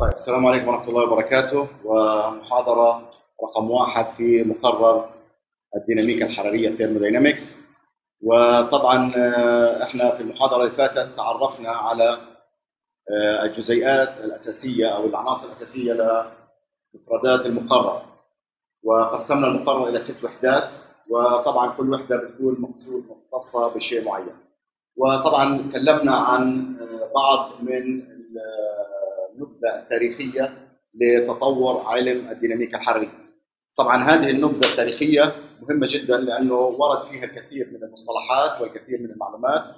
طيب السلام عليكم ورحمة الله وبركاته. ومحاضرة رقم واحد في مقرر الديناميكا الحرارية ثيرموداينامكس وطبعا آه، إحنا في المحاضرة اللي فاتت تعرفنا على آه، الجزيئات الأساسية أو العناصر الأساسية لمفردات المقرر. وقسمنا المقرر إلى ست وحدات. وطبعا كل وحدة بتكون مقصود مختصة بشيء معين. وطبعا تكلمنا عن آه، بعض من النبذه التاريخيه لتطور علم الديناميكا الحراريه. طبعا هذه النبذة التاريخية مهمة جدا لأنه ورد فيها الكثير من المصطلحات والكثير من المعلومات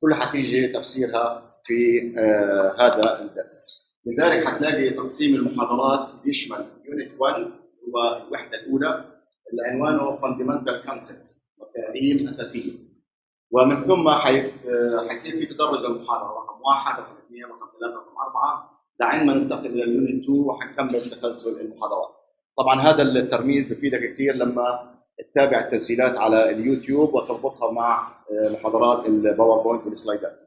كلها حتيجي تفسيرها في آه هذا الدرس. لذلك حتلاقي تقسيم المحاضرات يشمل unit 1 هو الوحدة الأولى اللي عنوانه fundamental concept مفاهيم أساسية. ومن ثم. آه، حيصير في تدرج للمحاضره رقم واحد رقم اثنين رقم ثلاثة رقم أربعة لعين ما ننتقل إلى ال unit 2 وحنكمل تسلسل المحاضرات. طبعا هذا الترميز بفيدك كثير لما تتابع التسجيلات على اليوتيوب وتربطها مع آه، محاضرات الباوربوينت والسلايدات.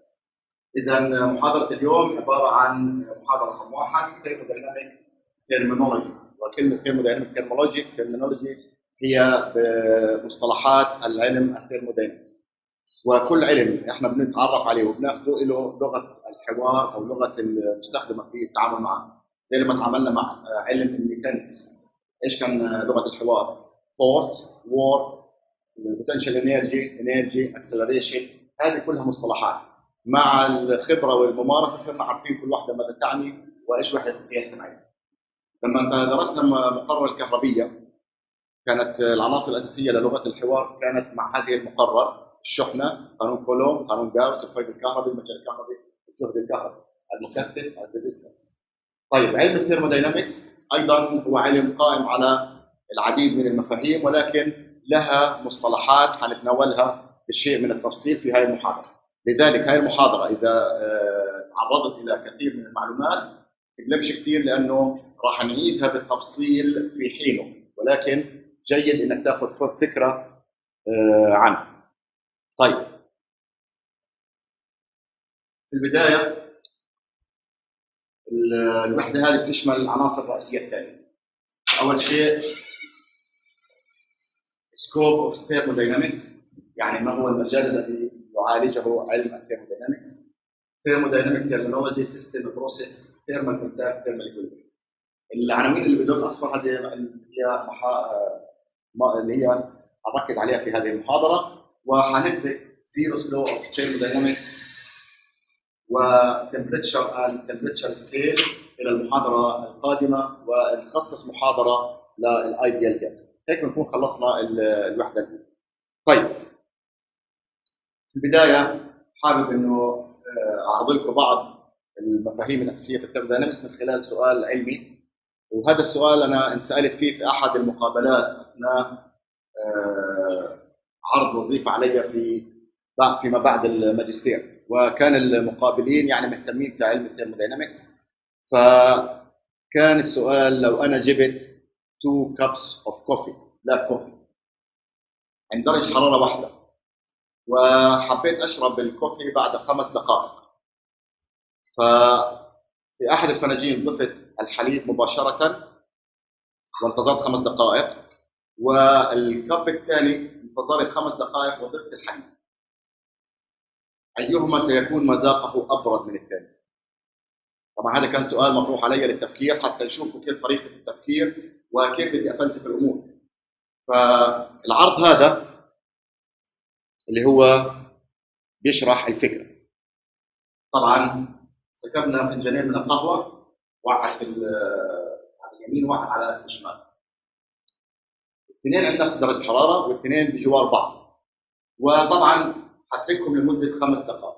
اذا محاضرة اليوم عبارة عن محاضرة رقم واحد thermodynamic terminology وكلمة thermodynamic terminology terminology هي بمصطلحات العلم ال thermodynamics. وكل علم إحنا بنتعرف عليه وبناخذه له لغة الحوار أو لغة المستخدمة في التعامل معه. زي لما تعاملنا مع علم ال mechanics. إيش كان لغة الحوار؟ force work potential energy energy acceleration هذه كلها مصطلحات. مع الخبرة والممارسة صرنا عارفين كل واحدة ماذا تعني وإيش وحده القياس تبعها لما درسنا مقرر الكهربية كانت العناصر الأساسية للغة الحوار كانت مع هذه المقرر. الشحنه قانون كولوم قانون جاوس الفيض الكهربي المجال الكهربي الجهد الكهربي. المكثف ال resistance طيب علم الثيرموداينامكس أيضا هو علم قائم على العديد من المفاهيم ولكن لها مصطلحات حنتناولها بشيء من التفصيل في هذه المحاضرة. لذلك هذه المحاضرة إذا آه، تعرضت إلى كثير من المعلومات تقلقش كثير لأنه راح نعيدها بالتفصيل في حينه. ولكن جيد إنك تأخذ فكرة آه، عنه طيب. في البداية الوحدة هذه بتشمل العناصر الرئيسية التالية. أول شيء scope of thermodynamics يعني ما هو المجال الذي يعالجه علم ال thermodynamics thermodynamic terminology system process thermal contact thermal equilibrium العناوين اللي باللون الاصفر هذه هي محا... اللي هي هنركز عليها في هذه المحاضرة. وحنترك zero law of thermodynamics و temperature and temperature scale إلى المحاضرة القادمة ونخصص محاضرة لل ideal gas هيك بنكون خلصنا الوحدة الاولى طيب. في البداية حابب إنه أعرض لكم بعض المفاهيم الأساسية في ال thermodynamics من خلال سؤال علمي. وهذا السؤال أنا انسألت فيه في أحد المقابلات أثناء عرض وظيفة علي في فيما بعد الماجستير. وكان المقابلين يعني مهتمين في علم ال thermodynamics فكان السؤال لو أنا جبت 2 cups of coffee لا coffee عند درجة حرارة واحدة. وحبيت أشرب ال coffee بعد خمس دقائق. ففي أحد الفناجين ضفت الحليب مباشرة وانتظرت خمس دقائق. والكب الثاني انتظرت خمس دقائق وضفت الحليب أيهما سيكون مذاقه أبرد من الثاني طبعا هذا كان سؤال مطروح علي للتفكير حتى يشوفوا كيف طريقتي في التفكير وكيف بدي أفلسف الأمور. فالعرض هذا اللي هو بيشرح الفكرة. طبعا سكبنا فنجانين من القهوة واحد في على اليمين وواحد على الشمال. الاثنين عند نفس درجة الحرارة والاثنين بجوار بعض. وطبعا حتركهم لمدة خمس دقائق.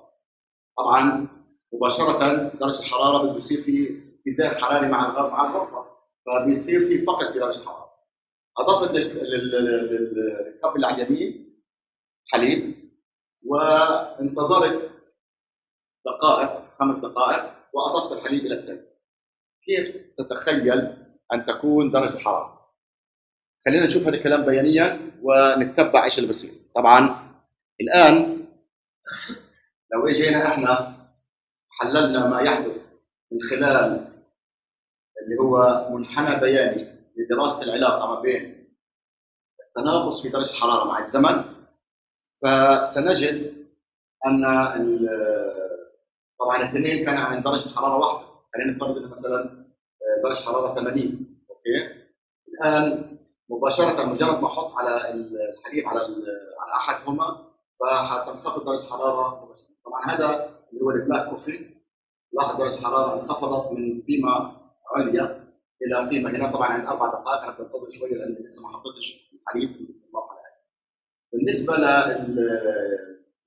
طبعا مباشرة درجة الحرارة بده يصير في اتزان حراري مع الغرفه مع الغرفة فبيصير في فقد في درجة الحرارة. أضفت للكب اللي على اليمين حليب وانتظرت دقائق خمس دقائق وأضفت الحليب إلى الثلج كيف تتخيل أن تكون درجة الحرارة؟ خلينا نشوف هذا الكلام بيانيا ونتبع إيش اللي بصير طبعا الآن لو إجينا إحنا حللنا ما يحدث من خلال اللي هو منحنى بياني لدراسة العلاقة ما بين التناقص في درجة الحرارة مع الزمن فسنجد أن طبعا الاثنين كان عن درجة حرارة واحدة. خلينا نفترض مثلا درجة حرارة 80 okay؟ الآن مباشرة مجرد ما أحط على الحليب على على احدهما فحتنخفض درجة الحراره مباشرة. طبعا هذا اللي هو ال black coffee. لاحظ درجة الحراره انخفضت من قيمة عليا إلى قيمة هنا. طبعا عند أربع دقائق أنا بنتظر شوية لأن لسه ما حطيتش الحليب. المرحله بالنسبة لل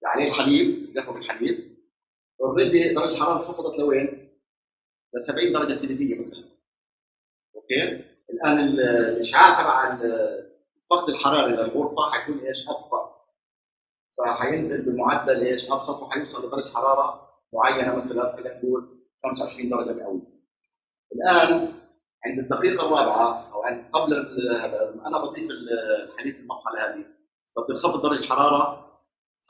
يعني الحليب قهوه بالحليب already درجة الحراره انخفضت لوين؟ ل 70 درجة سيليزية مثلا okay؟ الآن الإشعاع تبع الفقد الحراري للغرفه حيكون إيش؟ ابطا فحينزل بمعدل إيش؟ أبطأ وحيوصل لدرجة حرارة معينة مثلا خلينا نقول 25 درجة مئوية. الآن عند الدقيقة الرابعة أو عند قبل أنا بضيف الحليب في المرحله هذه فبتنخفض درجة الحرارة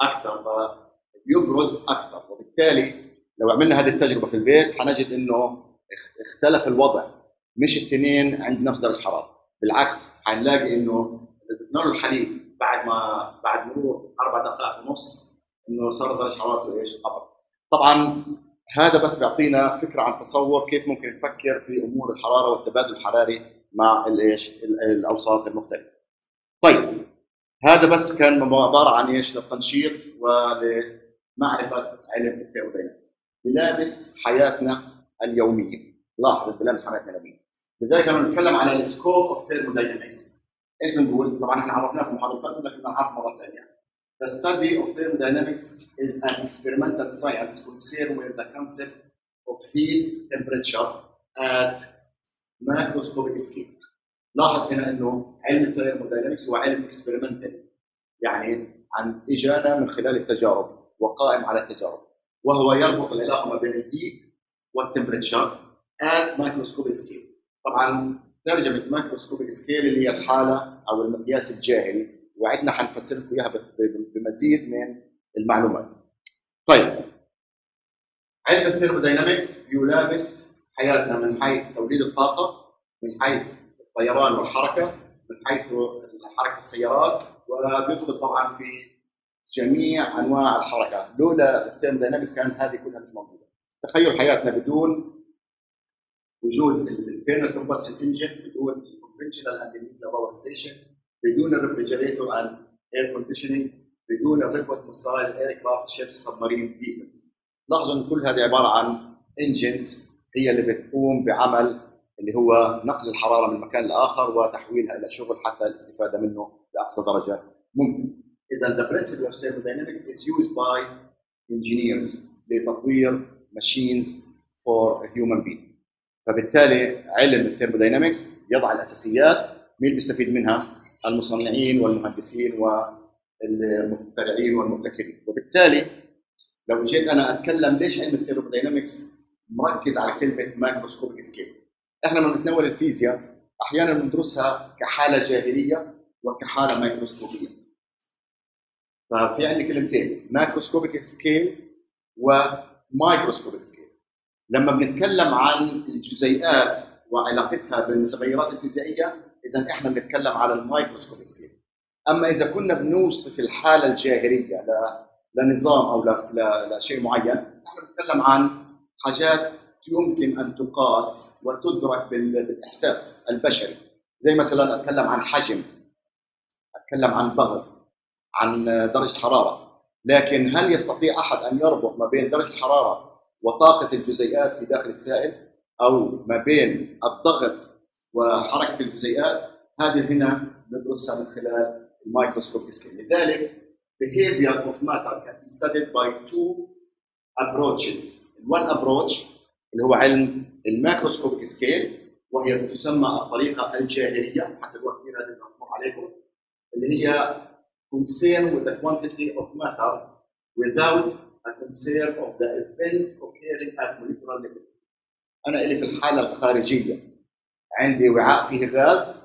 أكثر فيبرد أكثر وبالتالي لو عملنا هذه التجربة في البيت حنجد إنه اختلف الوضع مش الاثنين عند نفس درجة الحرارة بالعكس حنلاقي إنه له الحليب بعد ما بعد مرور أربع دقائق ونص إنه صار درجة حرارته إيش؟ أبرد طبعا هذا بس بيعطينا فكرة عن تصور كيف ممكن نفكر في أمور الحرارة والتبادل الحراري مع الايش؟ الأوساط المختلفة. طيب هذا بس كان عبارة عن إيش؟ للتنشيط ولمعرفة علم ال thermodynamics. بلامس حياتنا اليومية. لاحظ بلامس حياتنا اليومية. لذلك لما نتكلم على ال scope of thermodynamics إيش بنقول؟ طبعا إحنا عرفناه في المحاضره اللي لكن نعرف مرة ثانية. The study of thermodynamics is an experimental science concerned with the concept of heat temperature at macroscopic scale. لاحظ هنا إنه علم ال thermodynamics هو علم experimental يعني علم إجانا من خلال التجارب وقائم على التجارب وهو يربط العلاقة ما بين ال heat وال temperature at macroscopic scale. طبعا ترجمة macroscopic scale اللي هي الحالة أو المقياس الجاهري وعدنا حنفسر لكم إياها بمزيد من المعلومات. طيب علم ال thermodynamics يلامس حياتنا من حيث توليد الطاقة من حيث الطيران والحركة من حيث حركة السيارات وبيدخل طبعا في جميع أنواع الحركه لولا ال thermodynamics كان هذه كلها مش موجودة. تخيل حياتنا بدون وجود ال internal combustion engine بدون ال conventional and power station بدون ال refrigerator and air conditioning بدون ال rocket missile aircraft ships submarine vehicles لاحظوا إن كل هذه عبارة عن engines هي اللي بتقوم بعمل اللي هو نقل الحرارة من مكان لآخر وتحويلها إلى شغل حتى الاستفادة منه بأقصى درجه ممكن. إذا the principle of thermodynamics is used by engineers لتطوير machines for a human. فبالتالي علم ال thermodynamics يضع الأساسيات مين بيستفيد منها؟ المصنعين والمهندسين والمخترعين والمبتكرين. وبالتالي لو جيت أنا أتكلم ليش علم ال thermodynamics مركز على كلمة macroscopic scale؟ إحنا لما نتناول الفيزياء أحيانا بندرسها كحالة جاهرية وكحالة مايكروسكوبية. ففي عندي كلمتين macroscopic scale و microscopic scale. لما بنتكلم عن الجزيئات وعلاقتها بالمتغيرات الفيزيائية اذا إحنا بنتكلم على ال microscopic scale أما إذا كنا بنوصف الحالة الجاهرية لنظام أو لشيء معين إحنا بنتكلم عن حاجات يمكن أن تقاس وتدرك بالإحساس البشري. زي مثلا أتكلم عن حجم أتكلم عن ضغط عن درجة حرارة. لكن هل يستطيع أحد أن يربط ما بين درجة الحرارة وطاقة الجزيئات في داخل السائل أو ما بين الضغط وحركة الجزيئات هذه هنا ندرسها من خلال ال microscopic scale. لذلك behavior of matter can be studied by two approaches. One approach اللي هو علم ال macroscopic scale وهي تسمى الطريقة الجاهرية حتى الوقت هذه مطلوب عليكم اللي هي concern with the quantity of matter without concern of the event occurring at molecular level. أنا اللي في الحالة الخارجية. عندي وعاء فيه غاز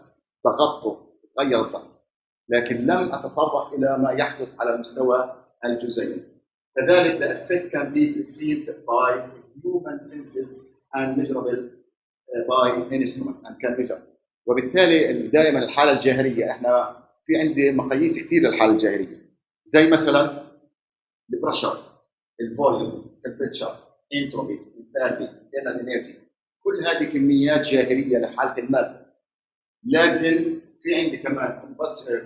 ضغطته تغير الضغط لكن لم أتطرق إلى ما يحدث على المستوى الجزيئي كذلك the effect can be perceived by human senses and measurable by instrument and can measure وبالتالي دائما الحالة الجاهرية إحنا في عندي مقاييس كثير للحالة الجاهرية زي مثلا ال pressure ال volume ال temperature entropy enthalpy internal energy كل هذه كميات جاهرية لحالة الماده لكن في عندي كمان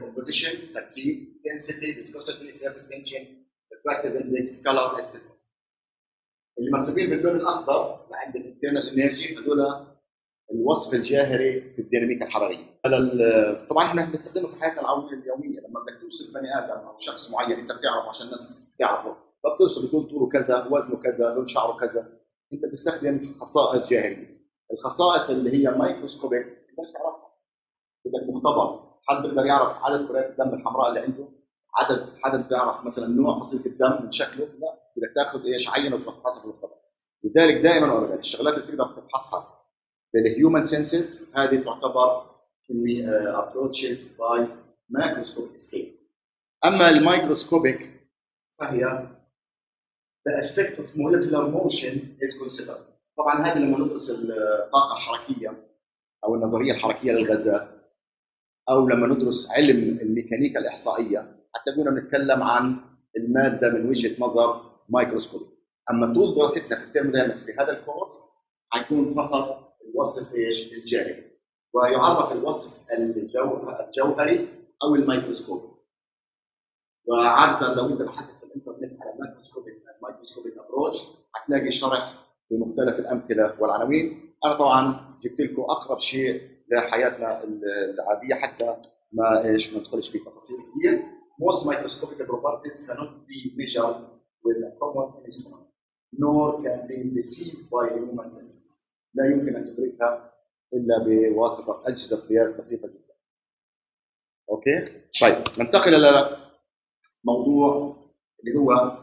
composition تركيب density viscosity surface tension refractive index color etc اللي مكتوبين باللون الأخضر عند ال internal energy هذول الوصف الجاهري في الديناميكا الحرارية. طبعا إحنا بنستخدمه في حياتنا اليوميه لما بدك توصف بني آدم أو شخص معين أنت بتعرفه عشان الناس تعرفه. فبتوصف بتقول طوله كذا وزنه كذا لون شعره كذا. انت بتستخدم خصائص جاهريه الخصائص اللي هي مايكروسكوبيك بدك تعرفها. بدك مختبر حد بيقدر يعرف عدد كرات الدم الحمراء اللي عنده؟ عدد حد بيعرف مثلا نوع فصيلة الدم من شكله؟ لا. بدك تاخذ إيش؟ عينة وتفحصها في المختبر. لذلك دائما وابدا الشغلات اللي بتقدر تفحصها بال human senses هذه تعتبر approaches by macroscopic scale أما ال microscopic فهي the effect of molecular motion is considered طبعا هذه لما ندرس الطاقة الحركية أو النظرية الحركية للغازات أو لما ندرس علم الميكانيكا الإحصائية حتى كنا بنتكلم عن المادة من وجهة نظر مايكروسكوبي. أما طول دراستنا في ال thermodynamics في هذا الكورس حيكون فقط الوصف إيش؟ الجاهري ويعرف الوصف الجاهري أو الماكروسكوبي. وعادة لو أنت بحثت في الإنترنت على ال microscopic ال microscopic approach حتلاقي شرح بمختلف الأمثلة والعناوين. أنا طبعا جبت لكم أقرب شيء لحياتنا العادية حتى ما إيش ما ندخلش في تفاصيل كثير most microscopic properties cannot be measured with a common instrument nor can be perceived by human senses. لا يمكن أن تدركها إلا بواسطة أجهزة قياس دقيقة جدا. okay؟ طيب ننتقل إلى موضوع اللي هو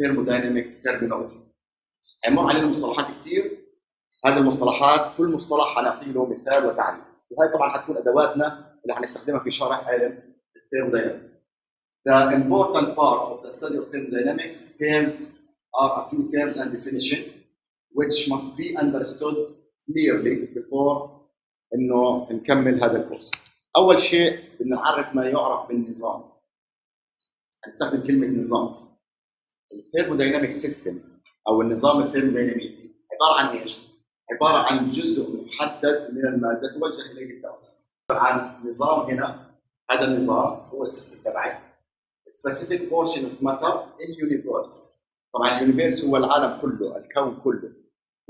ال thermodynamic terminology هيمر علينا مصطلحات كثير هذه المصطلحات كل مصطلح حنعطي له مثال وتعريف وهي طبعا حتكون أدواتنا اللي حنستخدمها في شرح علم ال thermodynamics The important part of the study of thermodynamics terms are a few terms and definition which must be understood clearly before إنه نكمل هذا الكورس. أول شيء بدنا نعرف ما يعرف بالنظام. هنستخدم كلمة نظام. ال thermodynamic system أو النظام الثيرمودايناميكي عبارة عن إيش؟ عبارة عن جزء محدد من المادة توجه إليه الدراسه. عن نظام هنا هذا النظام هو ال system تبعي. specific portion of matter in universe. طبعا ال universe هو العالم كله، الكون كله.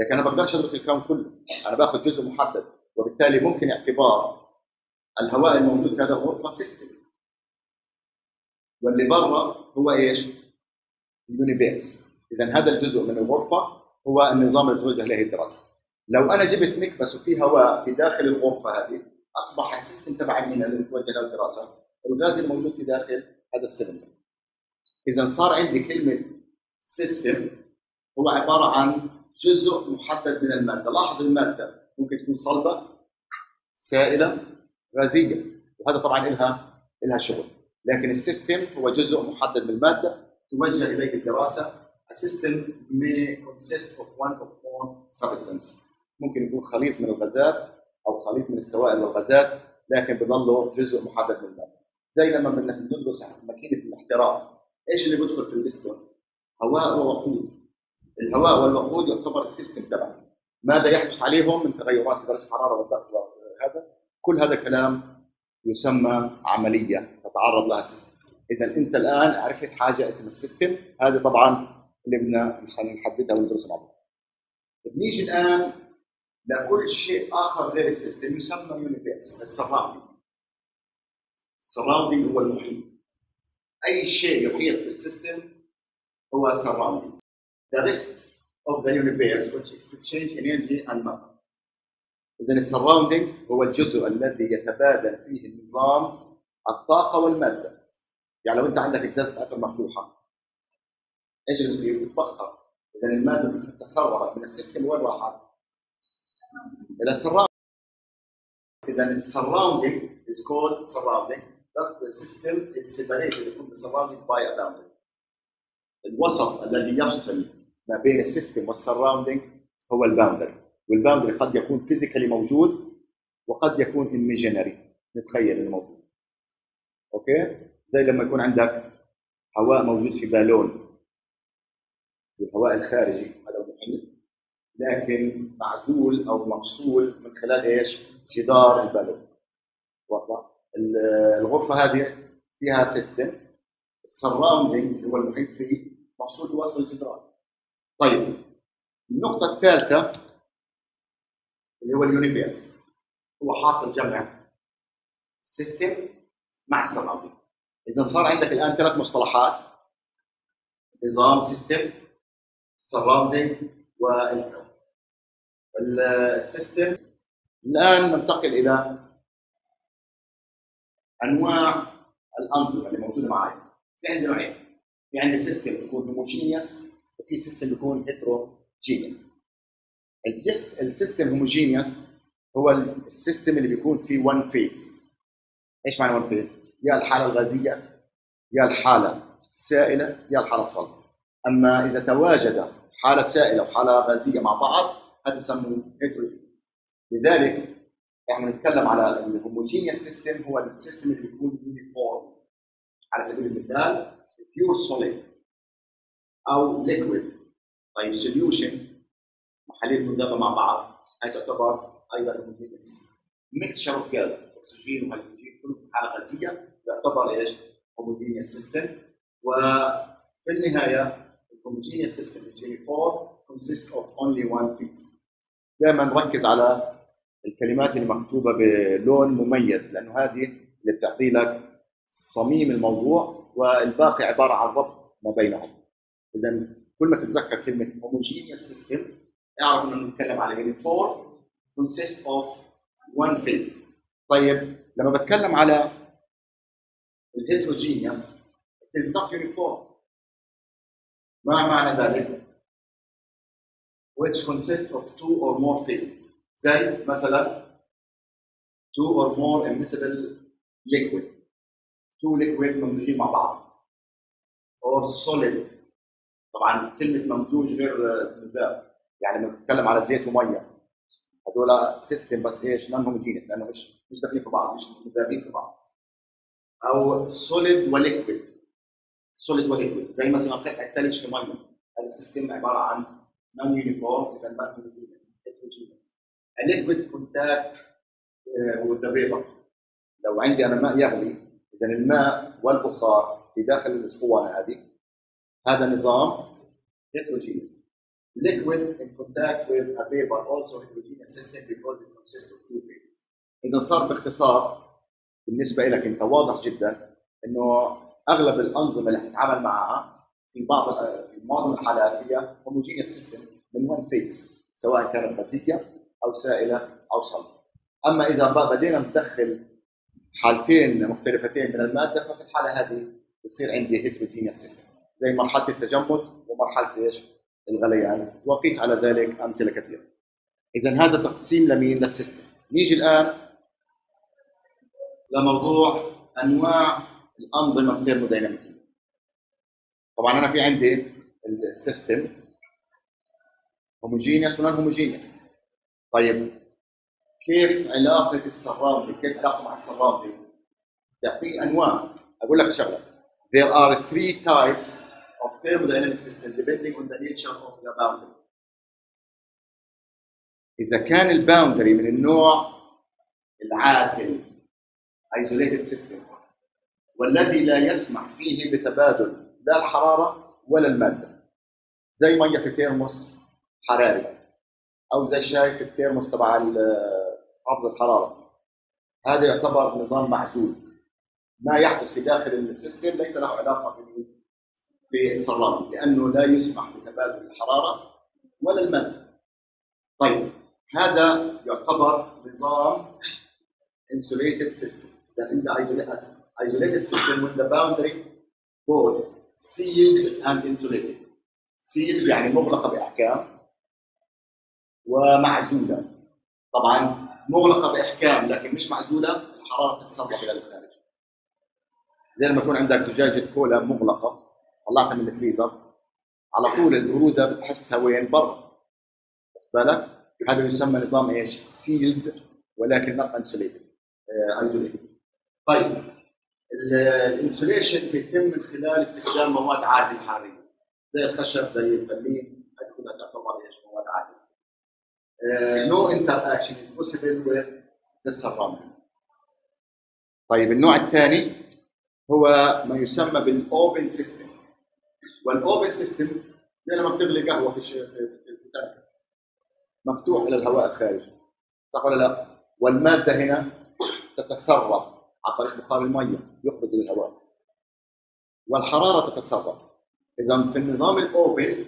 لكن أنا ما بقدرش أدرس الكون كله، أنا باخذ جزء محدد، وبالتالي ممكن اعتبار الهواء الموجود في هذه الغرفة system. واللي برا هو إيش؟ ال universe. اذا هذا الجزء من الغرفة هو النظام اللي توجه إليه الدراسة. لو أنا جبت مكبس وفي هواء في داخل الغرفة هذه أصبح ال system تبع مين اللي توجه له الدراسة؟ الغاز الموجود في داخل هذا السلندر. اذا صار عندي كلمة system هو عبارة عن جزء محدد من المادة، لاحظ المادة ممكن تكون صلبة سائلة غازية وهذا طبعا لها لها شغل، لكن ال system هو جزء محدد من المادة توجه اليه الدراسه system may consist of one of more substance ممكن يكون خليط من الغازات أو خليط من السوائل والغازات لكن بظله جزء محدد من الماده زي لما بدنا ندرس ماكينة الاحتراق. إيش اللي بيدخل في البستون؟ هواء ووقود. الهواء والوقود يعتبر ال system تبعنا ماذا يحدث عليهم من تغيرات في درجة الحراره والضغط وهذا كل هذا الكلام يسمى عملية تتعرض لها ال system. إذا أنت الآن عرفت حاجة اسمها ال system هذه طبعا اللي بدنا نحددها وندرسها مع بعض بنيجي الآن لكل شيء آخر غير ال system يسمى universe ال surrounding ال surrounding هو المحيط أي شيء يحيط بال system هو surrounding. The rest of the universe which exchange energy and matter. إذا ال surrounding هو الجزء الذي يتبادل فيه النظام الطاقة والمادة. يعني لو أنت عندك إزازة عطر مفتوحة إيش اللي بيصير؟ بتتبخر. إذا المادة تتسرب من ال system وين راحت؟ إلى ال surrounding. إذا ال surrounding is called surrounding. That the system is separated from the surrounding. الوسط الذي يفصل ما بين السيستم والسراوندينج هو الباوندري والباوندري قد يكون فيزيكالي موجود وقد يكون imaginary نتخيل انه موجود okay زي لما يكون عندك هواء موجود في بالون. الهواء الخارجي هذا المحيط لكن معزول أو مفصول من خلال إيش؟ جدار البالون. واضح؟ الغرفة هذه فيها system ال surrounding هو المحيط فيه مفصول بوصل الجدران. طيب النقطة الثالثة اللي هو ال universe. هو حاصل جمع ال system مع ال surrounding إذا صار عندك الآن ثلاث مصطلحات نظام system ال surrounding والكون ال system الآن ننتقل إلى أنواع الأنظمة اللي موجودة معي. في عندي نوعين. في عندي system بيكون homogeneous وفي system بيكون heterogeneous ال system homogeneous هو ال system اللي بيكون فيه one phase إيش معنى one phase؟ يا الحالة الغازية يا الحالة السائلة يا الحالة الصلبة. أما إذا تواجد حالة سائلة وحالة غازية مع بعض هذا يسمى heterogeneous لذلك إحنا بنتكلم على ال homogeneous system هو ال system اللي بيكون uniform على سبيل المثال pure solid أو liquid طيب solution محاليل مندمجة مع بعض هاي تعتبر أيضا homogeneous system mixture of gas اكسجين وهيدروجين كله في حاله غازيه يعتبر إيش؟ homogeneous system وفي النهاية ال homogeneous system uniform consists of only one phase دائما نركز على الكلمات اللي مكتوبه بلون مميز لأنه هذه اللي بتعطي لك صميم الموضوع والباقي عبارة عن ربط ما بينهم. اذا كل ما تتذكر كلمة homogeneous system اعرف إنه نتكلم على uniform consist of one phase طيب لما بتكلم على الهيتروجينيوس it is not uniform. ما معنى ذلك؟ which consists of two or more phases. زي مثلا two or more immiscible liquid. two liquid ممزوجين مع بعض. or solid. طبعا كلمة ممزوج غير مذاب يعني لما بتتكلم على زيت ومية. هذول system بس إيش non homogeneous لأنه مش مش داخلين في بعض مش مذابين في بعض. أو solid و liquid solid و liquid زي مثلا قطعه ثلج في مية؟ هذا ال system عبارة عن non uniform اذا non homogeneous heterogeneous ال liquid contact the vapor. لو عندي أنا ماء يغلي إذا الماء والبخار في داخل الاسطوانه هذه هذا نظام heterogeneous. Liquid in contact with a vapor also heterogeneous system because it consists of two phases إذا صار باختصار بالنسبة لك أنت واضح جدا إنه أغلب الأنظمة اللي حنتعامل معها في بعض في معظم الحالات هي homogeneous system من one phase سواء كانت غازية أو سائلة أو صلبة. أما إذا بدينا ندخل حالتين مختلفتين من المادة ففي الحالة هذه بصير عندي هيتروجينيوس سيستم زي مرحلة التجمد ومرحلة إيش؟ الغليان وقيس على ذلك أمثلة كثيرة. اذا هذا تقسيم لمين؟ لل system. نيجي الآن لموضوع أنواع الأنظمة الثيرموديناميكيه. طبعا أنا في عندي ال system homogeneous و non homogeneous طيب كيف علاقة ال surrounding كيف علاقته مع ال surrounding تعطيه أنواع أقول لك شغلة there are three types thermodynamic system depending on the nature of the boundary. إذا كان الباوندري من النوع العازل isolated system والذي لا يسمح فيه بتبادل لا الحرارة ولا المادة. زي ميه في تيرموس حراري أو زي شايف التيرموس تبع حافظ الحرارة. هذا يعتبر نظام معزول. ما يحدث في داخل السيستم ليس له علاقة في في السراب لأنه لا يسمح بتبادل الحرارة ولا المادة. طيب هذا يعتبر نظام insulated system. إذا انت isolated system with the boundary both sealed and insulated. يعني مغلقة بأحكام ومعزولة. طبعا مغلقة بأحكام لكن مش معزولة الحرارة تتسرب إلى الخارج. زي لما يكون عندك زجاجة كولا مغلقة طلعتها من الفريزر. على طول البرودة بتحسها وين؟ برا. واخد بالك؟ هذا يسمى نظام إيش؟ sealed ولكن not insulated isolated طيب ال insulation بيتم من خلال استخدام مواد عازله حرارية. زي الخشب زي الفلين. هذه كلها تعتبر إيش؟ مواد عازله no interaction is possible with the طيب النوع الثاني هو ما يسمى بال open system وال open system زي لما بتغلي قهوة في في مفتوح إلى الهواء الخارجي. صح ولا لا؟ والمادة هنا تتسرب عن طريق بخار المية يخرج إلى الهواء. والحرارة تتسرب. إذا في النظام ال open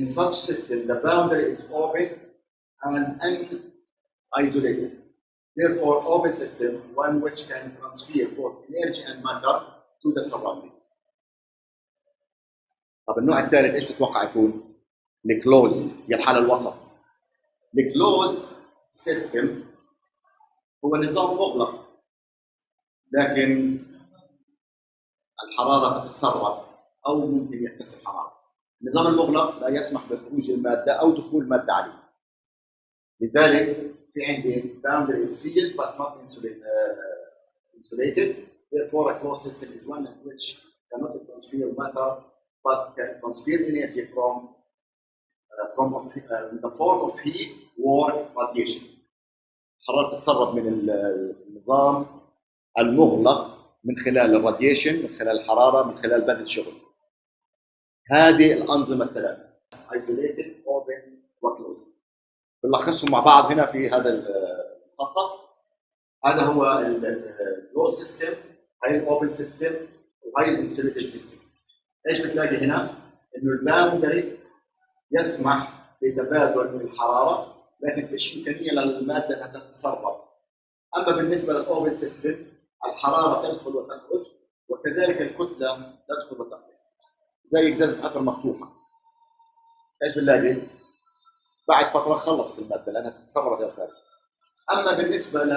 in such system the boundary is open and uninsulated therefore open system one which can transfer both energy and matter to the surrounding. طب النوع الثالث إيش تتوقع يكون؟ ال closed هي الحالة الوسط ال closed system هو نظام مغلق لكن الحرارة تتسرب أو ممكن يكتسب حرارة النظام المغلق لا يسمح بخروج المادة أو دخول مادة عليه لذلك في عندي boundary is sealed but not uh, insulated. Therefore, a closed system is one in which cannot transfer matter but can transfer energy from uh, from of, uh, in the form of heat, work, radiation. الحراره تتسرب من النظام المغلق من خلال ال radiation من خلال الحراره من خلال بذل شغل هذه الانظمه الثلاثه isolated open وclosed بنلخصهم مع بعض هنا في هذا المخطط هذا هو ال closed system هاي ال open system وهي ال insulated system إيش بتلاقي هنا؟ إنه ال boundary يسمح بتبادل الحرارة لكن فيش امكانيه للماده انها تتسرب. أما بالنسبة لل open system الحرارة تدخل وتخرج وكذلك الكتلة تدخل وتخرج. زي إزازة عطر مفتوحة. إيش بنلاقي؟ بعد فترة خلصت المادة لأنها تتسرب إلى الخارج أما بالنسبة ل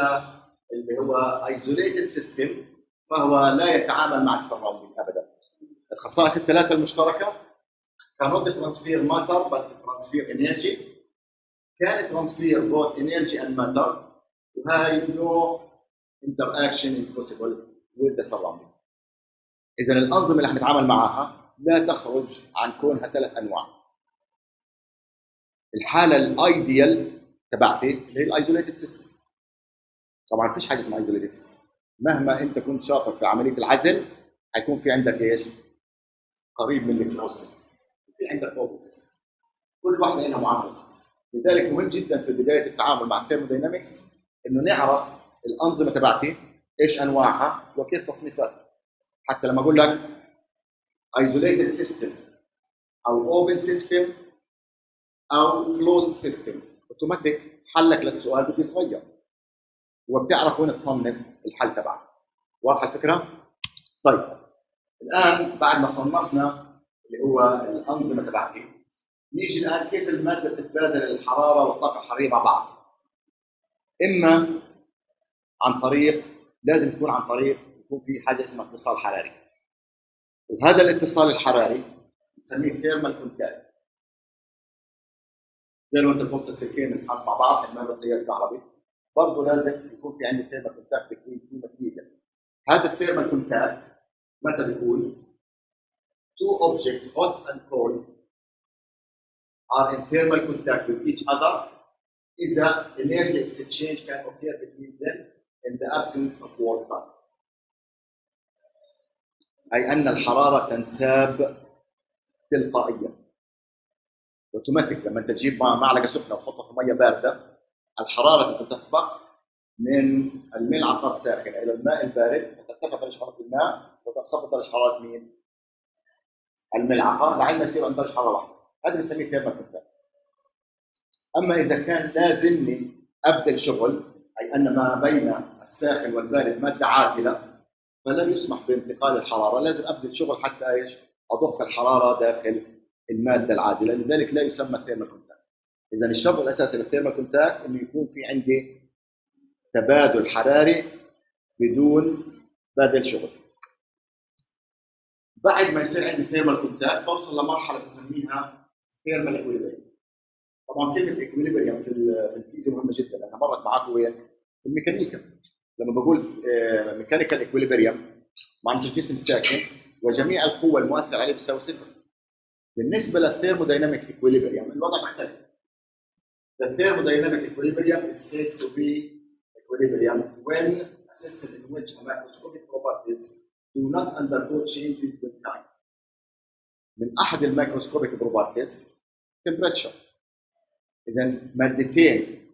اللي هو isolated system فهو لا يتعامل مع ال surrounding ابدا. الخصائص الثلاثة المشتركة cannot transfer matter but transfer energy. Can transfer both energy and matter. وهاي no interaction is possible with the surrounding. اذا الأنظمة اللي حنتعامل معها لا تخرج عن كونها ثلاث أنواع. الحالة ال ideal تبعتي اللي هي ال isolated system طبعا فيش حاجة اسمها isolated system مهما أنت كنت شاطر في عملية العزل حيكون في عندك إيش؟ قريب من ال closed system في عندك open system كل واحدة لها معاملة خاصة. لذلك مهم جدا في بداية التعامل مع ال thermodynamics إنه نعرف الأنظمة تبعتي إيش أنواعها وكيف تصنيفاتها. حتى لما أقول لك isolated system أو open system أو closed system automatic حلك للسؤال بده يتغير. وبتعرف وين تصنف الحل تبعك. واضحة الفكرة؟ طيب. الآن بعد ما صنفنا اللي هو الأنظمة تبعتي نيجي الآن كيف المادة بتتبادل الحرارة والطاقة الحرارية مع بعض؟ إما عن طريق لازم تكون عن طريق يكون في حاجة اسمها اتصال حراري. وهذا الاتصال الحراري نسميه thermal contact زي لو أنت توصل سلكين النحاس مع بعض عشان ما يبقى تيار كهربي برضه لازم يكون في عندي thermal contact بين two material هذا ال thermal contact متى بيكون two objects hot and cold are in thermal contact with each other إذا energy exchange can occur between them in the absence of work done. أي أن الحرارة تنساب تلقائيا. اوتوماتيك لما أنت تجيب معلقة سخنة وتحطها في مية باردة الحرارة تتدفق من الملعقة الساخنة إلى الماء البارد فترتفع درجة حرارة الماء وتنخفض درجة حرارة مين؟ الملعقة. لعل يصير عند درجة حرارة واحدة. هذا بنسميه thermal contact أما إذا كان لازمني ابذل شغل أي أن ما بين الساخن والبارد مادة عازلة فلا يسمح بانتقال الحرارة. لازم أبذل شغل حتى إيش؟ أضخ الحرارة داخل المادة العازلة. لذلك لا يسمى thermal contact إذا الشرط الأساسي لل thermal contact إنه يكون في عندي تبادل حراري بدون بذل شغل. بعد ما يصير عندي thermal contact بوصل لمرحلة بسميها thermal equilibrium طبعا كلمة equilibrium في ال- في الفيزياء مهمة جدا لأنها مرت معاكم وين؟ في الميكانيكا لما بقول mechanical equilibrium معناته الجسم ساكن وجميع القوى المؤثرة عليه بتساوي صفر. بالنسبة لل thermodynamic equilibrium الوضع مختلف. The thermodynamic equilibrium is said to be equilibrium when system in which macroscopic properties do not undergo changes with time. من أحد ال macroscopic properties temperature. اذا مادتين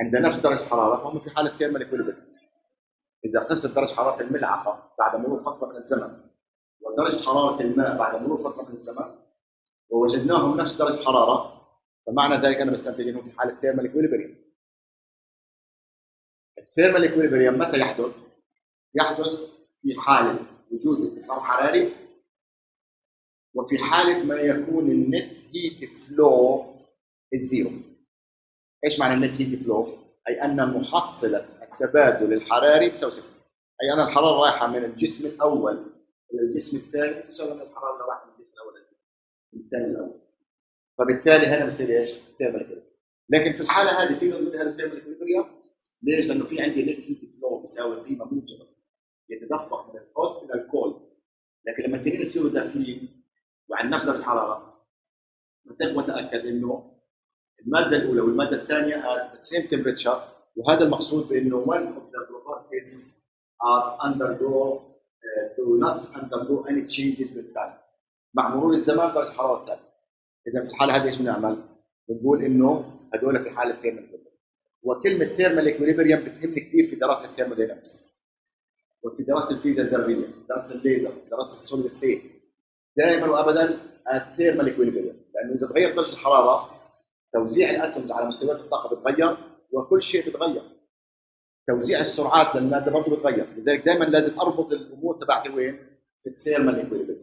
عند نفس درجة حرارة فهم في حالة thermal equilibrium. إذا قست درجة حرارة الملعقة بعد مرور فترة من الزمن ودرجة حرارة الماء بعد مرور فترة من الزمن ووجدناهم نفس درجة حرارة فمعنى ذلك أنا بستنتج انهم في حالة thermal equilibrium. ال thermal equilibrium متى يحدث؟ يحدث في حالة وجود اتصال حراري وفي حالة ما يكون ال net heat flow ال zero. إيش معنى ال net heat flow؟ أي أن محصلة التبادل الحراري بتساوي صفر. أي أن الحرارة رايحة من الجسم الأول إلى الجسم الثاني تساوي إن الحرارة اللي رايحة من الجسم الأول الثاني الأول. فبالتالي هنا بصير إيش؟ thermal. لكن في الحالة هذه تقدر تقول هذا thermal ليش؟ لأنه في عندي net flow بيساوي قيمة موجبة. يتدفق من ال hot إلى ال cold لكن لما الاثنين يصيروا دافئين وعند نفس درجه الحرارة فتبغى تاكد إنه المادة الأولى والمادة الثانية the same temperature. وهذا المقصود بإنه one of the properties are undergo uh, do not undergo any changes with time. مع مرور الزمان درجة الحراره الثانية إذا في الحالة هذه إيش بنعمل؟ بنقول إنه هذول في حالة thermal وكلمة thermal equilibrium بتهمني كثير في دراسة ال thermodynamics وفي دراسة الفيزياء الذرية دراسة الليزر دراسة ال solid state دائما وابدا ال thermal equilibrium لأنه إذا تغير درجة الحرارة توزيع ال atoms على مستويات الطاقة بتغير وكل شيء بتغير. توزيع السرعات للمادة برضه بتغير. لذلك دائما لازم أربط الأمور تبعتي وين؟ في ال thermal equilibrium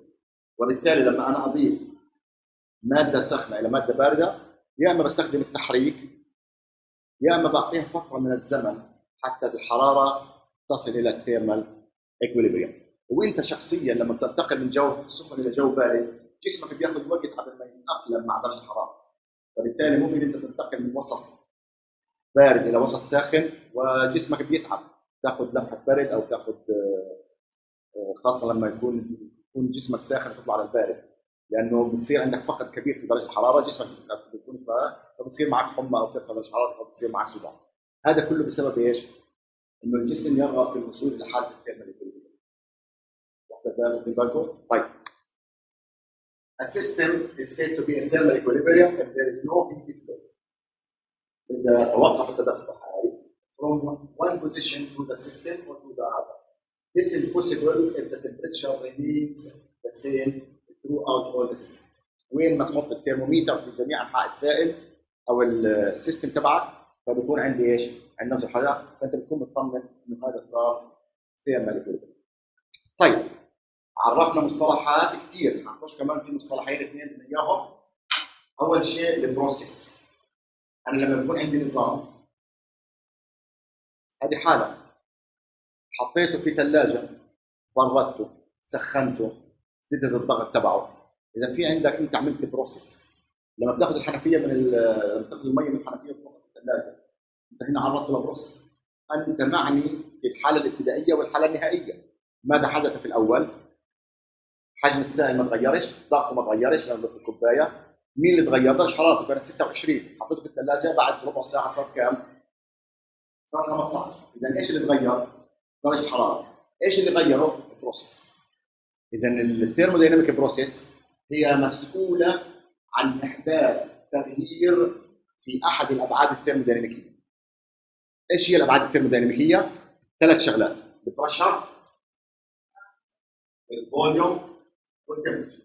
وبالتالي لما أنا أضيف مادة سخنه إلى مادة باردة يا إما بستخدم التحريك يا اما بعطيها فتره من الزمن حتى الحرارة تصل إلى ال thermal equilibrium وأنت شخصيا لما بتنتقل من جو سخن إلى جو بارد جسمك بياخذ وقت قبل ما يتأقلم مع درجة الحرارة. فبالتالي ممكن أنت تنتقل من وسط بارد إلى وسط ساخن وجسمك بيتعب. تاخذ لفحة برد أو تاخذ خاصة لما يكون يكون جسمك ساخن تطلع على البارد. لأنه بتصير عندك فقد كبير في درجة الحرارة جسمك بيكون فبتصير معك حمى أو ترفع درجة الحراره أو بتصير معك صداع هذا كله بسبب إيش؟ إنه الجسم يرغب في الوصول إلى حالة واخد بالكم؟ طيب A system is said to be in thermal equilibrium if there is no heat flow. إذا توقف التدفق الحراري from one position to the system or to the other. This is possible if the temperature remains the same throughout all the system. وين ما تحط الترمومتر في جميع أنحاء السائل أو ال system تبعك فبيكون عندي إيش؟ عند نفس الحرارة فأنت بتكون مطمن انه هذا صار thermal equilibrium. طيب عرفنا مصطلحات كثير حنخش كمان في مصطلحين اثنين بدنا إياهم. أول شيء ال process. أنا لما بكون عندي نظام هذه حالة حطيته في ثلاجة بردته سخنته زدت الضغط تبعه إذا في عندك أنت عملت process لما بتاخذ الحنفية من بتاخذ المي من الحنفية وتحطها في الثلاجة أنت هنا عرضته ل process أنت معني في الحالة الابتدائية والحالة النهائية ماذا حدث في الأول؟ حجم السائل ما تغيرش، ضغطه ما تغيرش لأنه في الكوباية، مين اللي تغير؟ درجة حرارته كانت 26 حطيته في الثلاجة بعد ربع ساعة صار كم؟ صار 15 اذا إيش اللي تغير؟ درجة الحراره إيش اللي غيره؟ ال process اذا ال thermodynamic process هي مسؤولة عن إحداث تغيير في أحد الأبعاد الثيرموديناميكيه. إيش هي الأبعاد الثيرموديناميكيه؟ ثلاث شغلات، ال pressure ال volume وال temperature.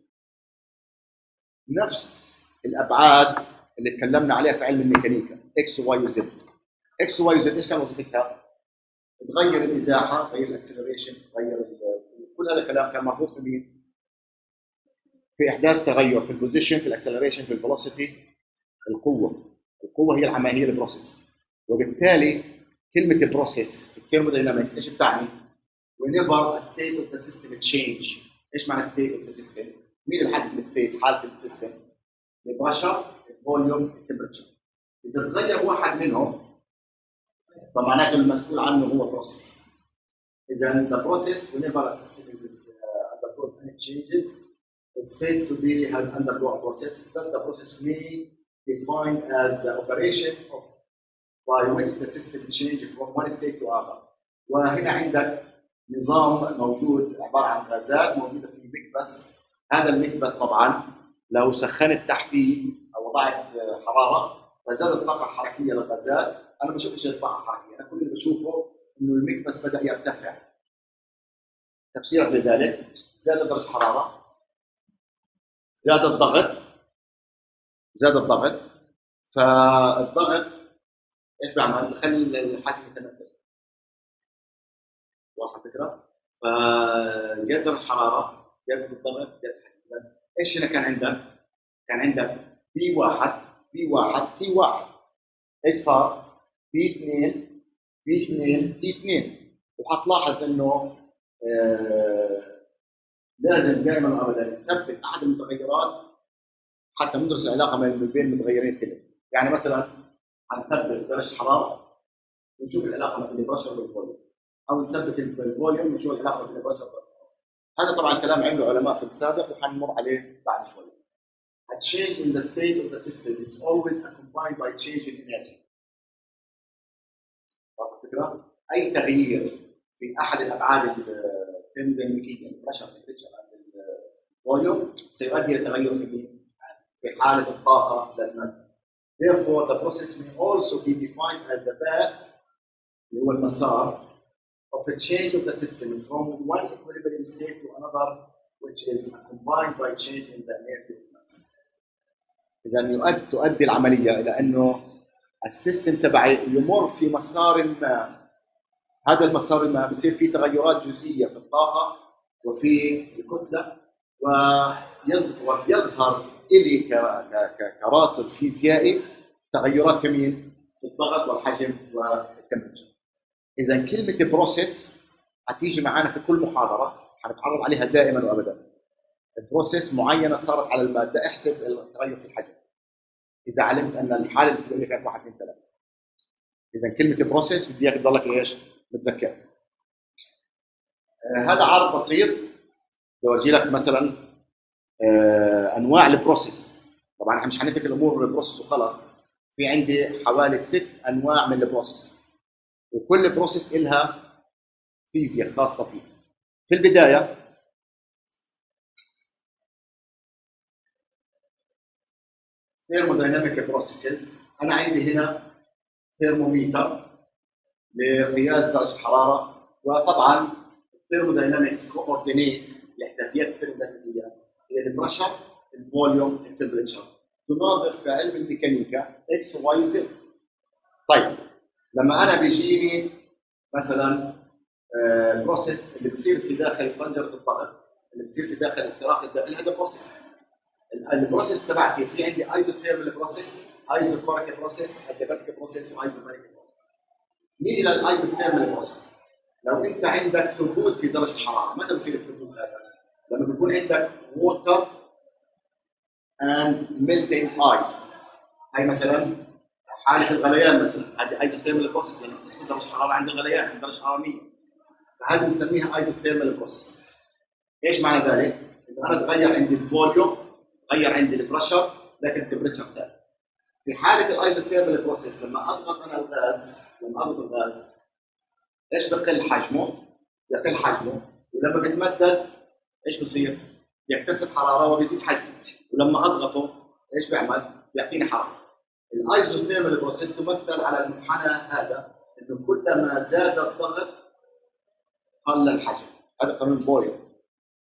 نفس الأبعاد اللي تكلمنا عليها في علم الميكانيكا إكس وواي وزد. إكس وواي وزد إيش كان وظيفتها؟ تغير الإزاحة، تغير ال acceleration، تغير كل هذا الكلام كان مربوط في مين؟ في إحداث تغير في ال position في ال acceleration في ال velocity القوة القوة هي العملية ال process وبالتالي كلمة process في ال thermodynamics إيش بتعني؟ whenever a state of the system change إيش معنى state of the system؟ مين اللي بيحدد الستيت حالة السيستم؟ البرشر الفوليوم التمبرتشر إذا تغير واحد منهم فمعناته المسؤول عنه هو بروسيس اذا the process whenever a system is uh, undergoes any changes is said to be has undergo a process that the process may defined as the operation of by which the system changes from one state to other وهنا عندك نظام موجود عباره عن غازات موجوده في مكبس هذا المكبس طبعا لو سخنت تحتيه أو وضعت حراره فزادت الطاقه الحركيه للغازات أنا ما بشوفش الطاقه الحركيه أنا كل اللي بشوفه إنه المكبس بدأ يرتفع تفسيرك لذلك زادت درجه الحراره زاد الضغط زاد الضغط فالضغط إيش بيعمل؟ بخلي الحجم يتنفس واضحة الفكرة؟ فزيادة الحرارة زيادة الضغط زيادة الحجم إيش هنا كان عندك؟ كان عندك في واحد في واحد تي واحد إيش صار؟ في اثنين في اثنين تي اثنين وحتلاحظ إنه آه لازم دائما وابدا تثبت أحد المتغيرات حتى ندرس العلاقة بين المتغيرين كلهم يعني مثلا حنثبت درجه الحرارة ونشوف العلاقة بين ال pressure وال volume. أو نثبت ال volume ونشوف العلاقة بين ال pressure وال volume. هذا طبعا كلام عمله علماء في السابق وحنمر عليه بعد شوي. A change in the state of the system is always accompanied by change in energy. الفكرة؟ اي تغيير في احد الابعاد الثيرموديناميكيه ال pressure temperature ال volume سيؤدي إلى تغير في؟ في حاله الطاقه للماده. Therefore, the process may also be defined as the path اللي هو المسار of a change of the system from one equilibrium state to another which is combined by change in the energy of mass. إذا يؤدي تؤدي العملية إلى أنه ال system تبعي يمر في مسار ما. هذا المسار ما بصير فيه تغيرات جزئية في الطاقة وفي الكتلة ويظهر إلي كراصد فيزيائي تغيرات كمين في الضغط والحجم وال temperature إذا كلمه process حتيجي معنا في كل محاضرة حنتعرض عليها دائما وابدا. process معينة صارت على المادة احسب التغير في الحجم. إذا علمت أن الحالة الابتدائيه كانت 1 2 3 إذا كلمة process بدي اياك تضلك إيش؟ متذكر. آه هذا عرض بسيط بورجي لك مثلا آه أنواع ال processes طبعا إحنا مش حنترك الأمور ال process وخلص في عندي حوالي ست أنواع من ال processes وكل process لها فيزياء خاصة فيه. في البداية thermodynamic processes أنا عندي هنا ثيرموميتر لقياس درجة الحراره وطبعا ال thermodynamics coordinate لإحداثيات الثيرمودايناميكيه هي ال pressure ال volume ال temperature تناظر في علم الميكانيكا إكس وواي وزد طيب لما أنا بيجيني مثلا process اللي بتصير في داخل طنجره الضغط اللي بتصير في داخل احتراق الداخل هذا process ال process تبعتي في عندي isothermal process isochoric process adiabatic process و isobaric process. نيجي لل isothermal process. لو انت عندك ثبوت في درجة الحرارة متى بصير الثبوت هذا؟ لما بيكون عندك water and melting ice هاي مثلا حالة الغليان مثلا هذه isothermal process لما تصل درجة الحرارة عند الغليان عند درجة حرارة 100 فهذه بنسميها isothermal process. إيش معنى ذلك؟ إذا أنا تغير عندي ال volume تغير عندي ال pressure لكن ال temperature ثابت في حالة ال isothermal process لما أضغط أنا الغاز لما أضغط الغاز إيش بقل حجمه؟ يقل حجمه ولما بيتمدد إيش بصير؟ يكتسب حرارة وبيزيد حجمه ولما أضغطه إيش بيعمل؟ بيعطيني حرارة ال isothermal process تمثل على المنحنى هذا إنه كلما زاد الضغط قل الحجم هذا قانون بويل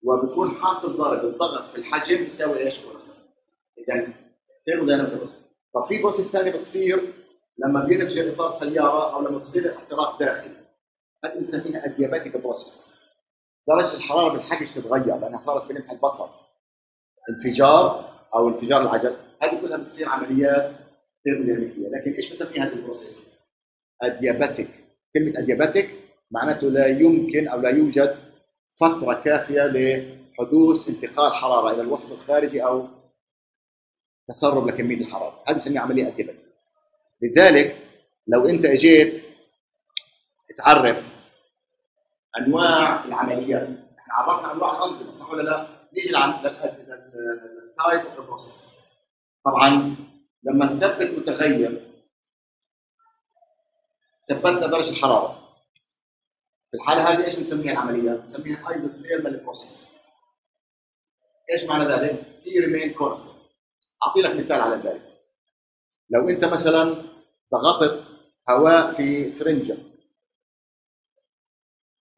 وبيكون حاصل ضرب الضغط في الحجم بيساوي إيش؟ إذا thermodynamic process طب في process ثانية بتصير لما بينفجر اطار سيارة أو لما بصير احتراق داخلي. هذه بنسميها adiabatic process درجة الحرارة بالحجم تتغير لأنها صارت في لمح البصر. انفجار أو انفجار العجل. هذه كلها بتصير عمليات ثيرموديناميكيه لكن إيش بسميها هذه ال process؟ adiabatic كلمة adiabatic معناته لا يمكن أو لا يوجد فترة كافية لحدوث انتقال حرارة إلى الوسط الخارجي أو تسرب لكمية الحرارة. هذه بنسميها عملية adiabatic لذلك لو أنت أجيت تعرف أنواع العمليات إحنا عرفنا أنواع الأنظمة صح ولا لا؟ نيجي لل type of process. طبعا لما نثبت متغير ثبتنا درجة الحرارة. في الحاله هذه إيش بنسميها العملية؟ بنسميها isothermal process إيش معنى ذلك؟ T remain constant أعطي لك مثال على ذلك لو أنت مثلا ضغطت هواء في سرنجة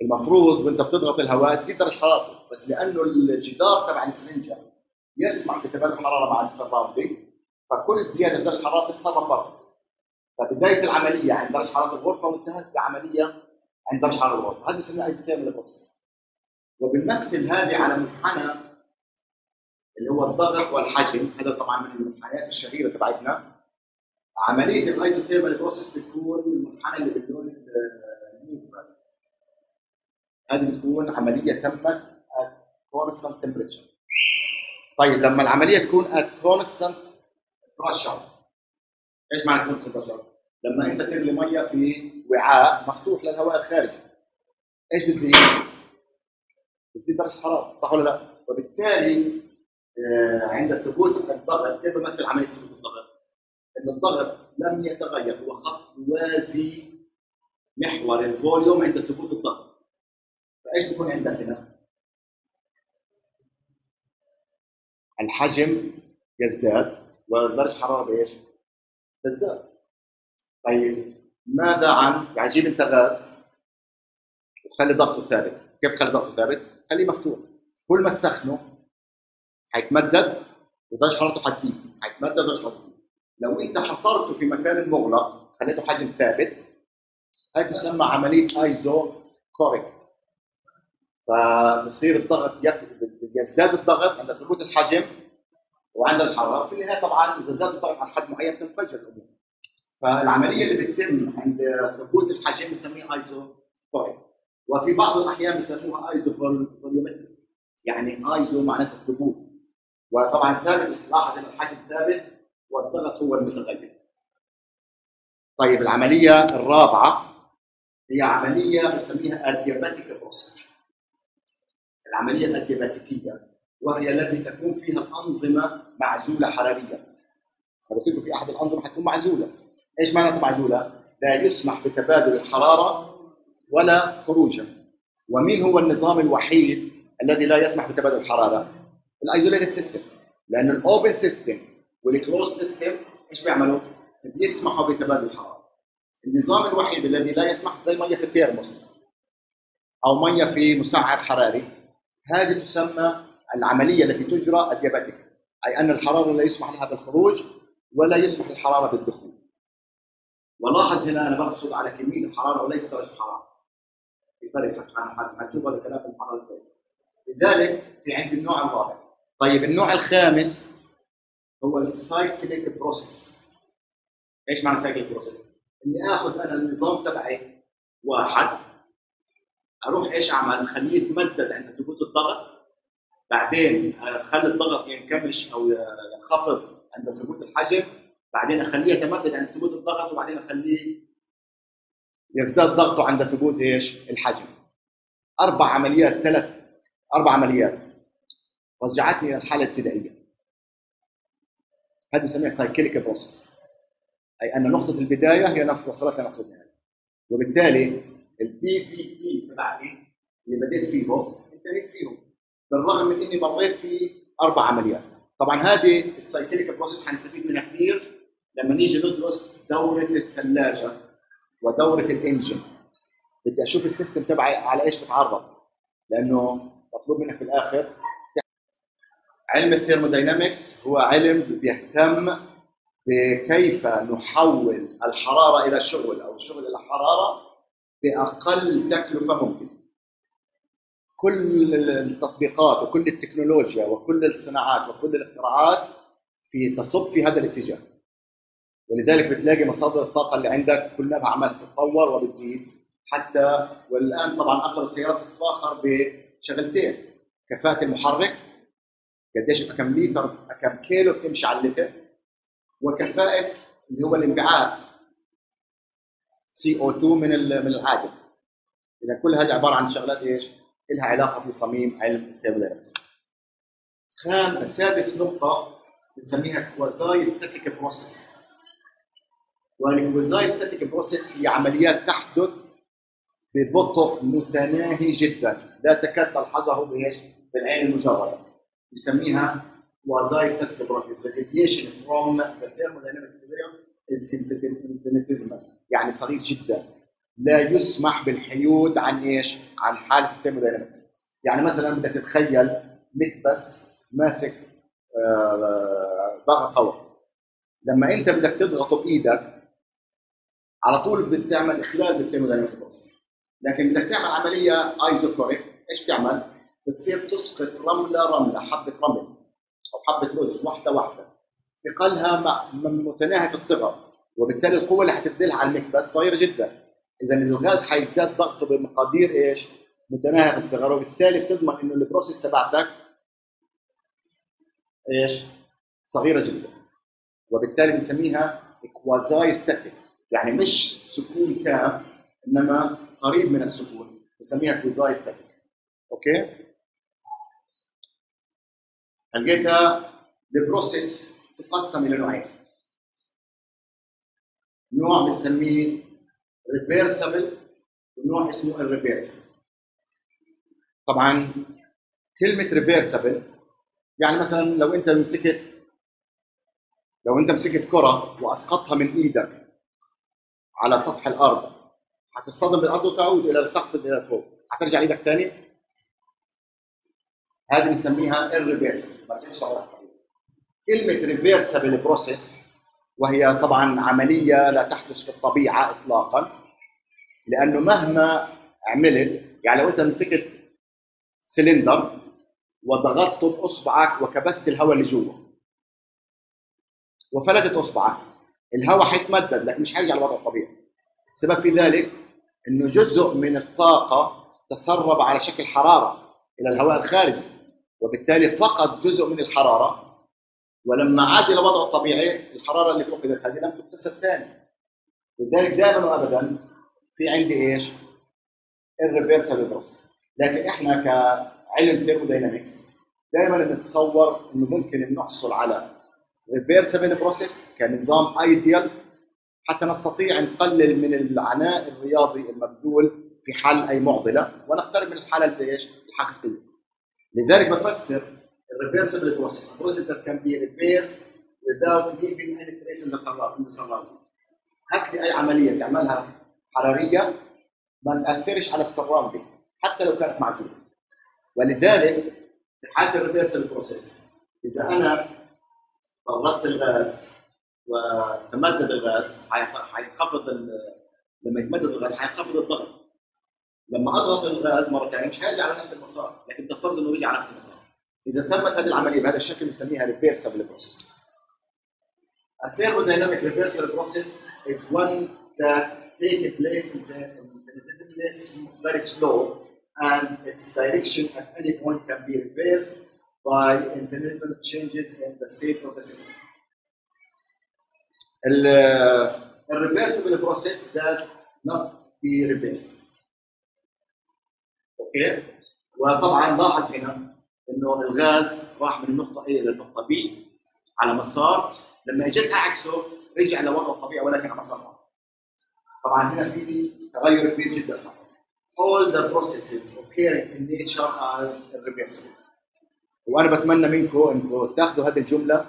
المفروض وأنت بتضغط الهواء تزيد درجة حرارته بس لأنه الجدار تبع السرنجة يسمح بتبادل الحرارة مع ال surrounding فكل زيادة درجة حرارة تتسرب برا فبداية العملية عند درجة حرارة الغرفة وانتهت بعملية عند درجه حراره الغرفه هذه بنسميها isothermal process وبنمثل هذه على منحنى اللي هو الضغط والحجم. هذا طبعا من المنحنيات الشهيرة تبعتنا. عملية ال isothermal process بتكون المنحنى اللي باللون الموف هذه بتكون عملية تمت at constant temperature. طيب لما العملية تكون at constant pressure إيش معنى constant pressure؟ لما انت تغلي ميه في وعاء مفتوح للهواء الخارجي إيش بتزيد؟ بتزيد درجة الحرارة صح ولا لا؟ وبالتالي آه، عند ثبوت الضغط كيف بمثل عملية ثبوت الضغط؟ إن الضغط لم يتغير هو خط يوازي محور الفوليوم عند ثبوت الضغط فإيش بيكون عندك هنا؟ الحجم يزداد ودرجه الحرارة بإيش؟ تزداد. طيب ماذا عن يعني جيب انت غاز وخلي ضغطه ثابت، كيف تخلي ضغطه ثابت؟ خليه مفتوح. كل ما تسخنه حيتمدد ودرجه حرارته حتزيد، حيتمدد ودرجه حرارته تزيد. لو انت حصرته في مكان مغلق خليته حجم ثابت هاي تسمى عملية isochoric فبصير الضغط يزداد الضغط عند ثبوت الحجم وعند الحرارة في النهاية طبعا إذا زاد الضغط عن حد معين تنفجر الأمور فالعملية اللي بتتم عند ثبوت الحجم بنسميها ايزو وفي بعض الأحيان بيسموها iso volumetric يعني ايزو معناتها ثبوت وطبعا ثابت لاحظ إن الحجم ثابت والضغط هو المتغير. طيب العملية الرابعة هي عملية بنسميها ادياباتيك بروسيس. العملية الادياباتيكيه وهي التي تكون فيها الانظمه معزولة حراريا. لكم في أحد الأنظمة حتكون معزولة. إيش معناتها معزوله؟ لا يسمح بتبادل الحرارة ولا خروجها. ومين هو النظام الوحيد الذي لا يسمح بتبادل الحرارة؟ ال isolated system لأن ال open system وال closed system إيش بيعملوا؟ بيسمحوا بتبادل الحرارة. النظام الوحيد الذي لا يسمح زي مية في التيرموس أو مية في مسعر حراري هذه تسمى العملية التي تجرى adiabatic أي أن الحرارة لا يسمح لها بالخروج ولا يسمح للحرارة بالدخول. ولاحظ هنا أنا بقصد على كمية الحرارة وليس درجة الحرارة. في فرق حنشوفها بالكلام في المحاضره الجايه. لذلك في عندي النوع الرابع. طيب النوع الخامس هو ال cyclic process إيش معنى cyclic process؟ إني آخذ أنا النظام تبعي واحد أروح إيش أعمل؟ خليه يتمدد عند ثبوت الضغط بعدين أخلي الضغط ينكمش أو ينخفض عند ثبوت الحجم بعدين أخليه يتمدد عند ثبوت الضغط وبعدين أخليه يزداد ضغطه عند ثبوت إيش؟ الحجم. أربع عمليات ثلاث أربع عمليات رجعتني إلى الحالة الابتدائية. هذه بنسميها cyclic process أي أن نقطة البداية هي نفس وصلت لنقطه النهاية وبالتالي ال PVT تبعتي اللي بديت فيه انتهيت فيهم بالرغم من إني مريت في أربع عمليات طبعا هذه ال cyclic process حنستفيد منها كثير لما نيجي ندرس دورة الثلاجة ودورة ال engine بدي أشوف ال system تبعي على إيش بتعرض. لأنه مطلوب منك في الآخر علم ال thermodynamics هو علم بيهتم بكيف نحول الحرارة إلى شغل أو الشغل إلى حرارة بأقل تكلفة ممكن كل التطبيقات وكل التكنولوجيا وكل الصناعات وكل الاختراعات في تصب في هذا الاتجاه. ولذلك بتلاقي مصادر الطاقة اللي عندك كلها عمالة تتطور وبتزيد. حتى والآن طبعا أغلب السيارات تتفاخر بشغلتين كفاءة المحرك قديش كم لتر كم كيلو بتمشي على اللتر وكفاءة اللي هو الانبعاث CO 2 من من العادم إذا كل هذه عبارة عن شغلات إيش؟ لها علاقة في صميم علم ال thermodynamics خامس سادس نقطة بنسميها quasi-static process وال quasi-static process هي عمليات تحدث ببطء متناهي جدا. لا تكاد تلحظه بإيش؟ بالعين المجردة. بنسميها quasi-static process the deviation from the thermodynamic equilibrium is infinitesimal يعني صغير جدا. لا يسمح بالحيود عن إيش؟ عن حاله ال thermodynamics يعني مثلا بدك تتخيل مكبس ماسك آه، ضغط هواء. لما أنت بدك تضغطه بإيدك على طول بتعمل اخلال بال thermodynamic process لكن بدك تعمل عملية isochoric إيش بتعمل؟ بتصير تسقط رملة رملة حبة رمل أو حبة رز واحدة واحدة ثقلها متناهي في الصغر وبالتالي القوة اللي حتبذلها على المكبس صغيرة جدا اذا الغاز حيزداد ضغطه بمقادير إيش؟ متناهيه في الصغر وبالتالي بتضمن إنه ال process تبعتك إيش؟ صغيرة جدا وبالتالي بنسميها quasi-static يعني مش سكون تام إنما قريب من السكون بنسميها quasi-static Okay؟ لقيتها ال process تقسم إلى نوعين. نوع بنسميه reversible ونوع اسمه irreversible طبعا كلمة reversible يعني مثلا لو أنت مسكت لو أنت مسكت كرة واسقطتها من إيدك على سطح الأرض. حتصطدم بالأرض وتعود إلى تقفز إلى فوق حترجع إيدك ثاني هذه بنسميها ال reversible كلمة reversible process وهي طبعا عملية لا تحدث في الطبيعة اطلاقا لأنه مهما عملت يعني لو أنت مسكت سلندر وضغطته بأصبعك وكبست الهواء اللي جوا وفلتت أصبعك الهواء حيتمدد لكن مش حيرجع لوضعه الطبيعي. السبب في ذلك إنه جزء من الطاقة تسرب على شكل حرارة إلى الهواء الخارجي وبالتالي فقد جزء من الحرارة ولما عاد إلى وضعه الطبيعي الحرارة اللي فقدت هذه لم تكتسب ثاني لذلك دائما وابدا في عندي إيش؟ irreversible process لكن إحنا كعلم thermodynamics دائما نتصور إنه ممكن نحصل على reversible process كنظام ideal حتى نستطيع نقلل من العناء الرياضي المبذول في حل أي معضلة ونقترب من الحالة إيش؟ الحقيقية. لذلك بفسر ال reversible process process that can be reversed without leaving any trace in the in the surrounding. هات لي أي عملية تعملها حرارية ما تأثرش على ال surrounding حتى لو كانت معزولة. ولذلك في حالة ال reversible process إذا أنا طردت الغاز وتمدد الغاز حينخفض لما يتمدد الغاز حينخفض الضغط. لما أضغط الغاز مرة ثانية مش حيرجع على نفس المسار لكن تفترض إنه رجع على نفس المسار. إذا تمت هذه العملية بهذا الشكل بنسميها process. A thermodynamic reversible process is one that takes place infinitesimally very slow and its direction at any point can be reversed by infinitesimal changes in the state of the system. A reversible process that not be reversed. أوكي؟ okay. وطبعا لاحظ هنا انه الغاز راح من النقطه A إلى النقطه B على مسار لما اجت اعكسه رجع لوضعه الطبيعي ولكن على مسار آخر. طبعا هنا في تغير كبير جدا حصل. All the processes occurring in nature are irreversible. وأنا بتمنى منكم انكم تاخذوا هذه الجمله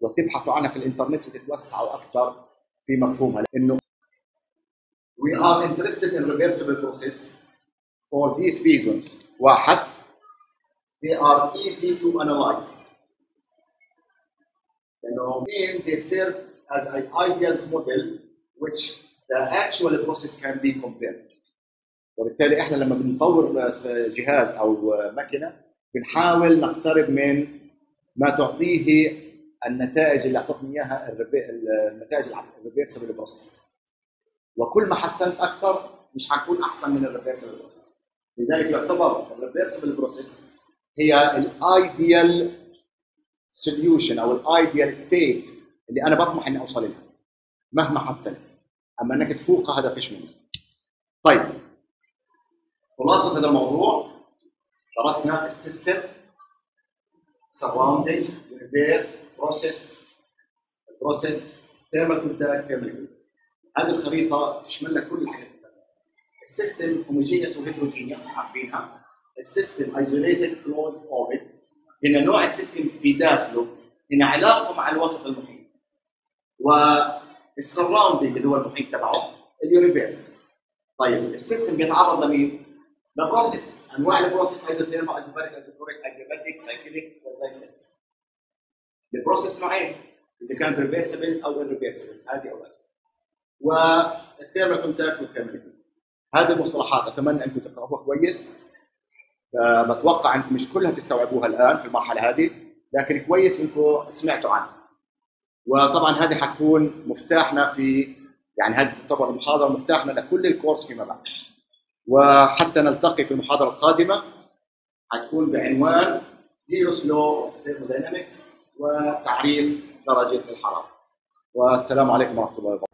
وتبحثوا عنها في الانترنت وتتوسعوا أكثر في مفهومها لأنه we are interested in reversible process for these reasons واحد they are easy to analyze لأنه they serve as an ideal model which the actual process can be compared وبالتالي إحنا لما بنطور جهاز أو ماكينه بنحاول نقترب من ما تعطيه النتائج اللي أعطتني إياها النتائج ال reversible process وكل ما حسنت أكثر مش حكون أحسن من ال reversible process لذلك يعتبر ال reversible process هي ال ideal solution أو ال ideal state اللي أنا بطمح إني أوصل لها. مهما حسنت. أما إنك تفوقها هذا فيش منه. طيب. خلاصة هذا الموضوع. درسنا ال system surrounding universe process process thermal contact thermal هذه الخريطة تشمل لك كل الحاجات ال system homogeneous و heterogeneous عارفينها ال system isolated closed open هنا نوع ال system في داخله هنا علاقته مع الوسط المحيط. وال surrounding اللي هو المحيط تبعه ال universe طيب ال system بيتعرض لمين؟ ل process انواع ال process isothermal isobaric isochoric adiabatic cyclic و quasi-static ال process نوعين اذا كان reversible أو irreversible. هذه اول وال thermal contact وال thermal هذه المصطلحات. أتمنى انكم تقرأوها كويس. بتوقع أنكم مش كلها تستوعبوها الآن في المرحلة هذه لكن كويس إنكم سمعتوا عنها. وطبعا هذه حتكون مفتاحنا في يعني هذه تعتبر المحاضرة مفتاحنا لكل الكورس فيما بعد. وحتى نلتقي في المحاضرة القادمة. حتكون بعنوان zeroth law of thermodynamics وتعريف درجة الحرارة. والسلام عليكم ورحمة الله وبركاته.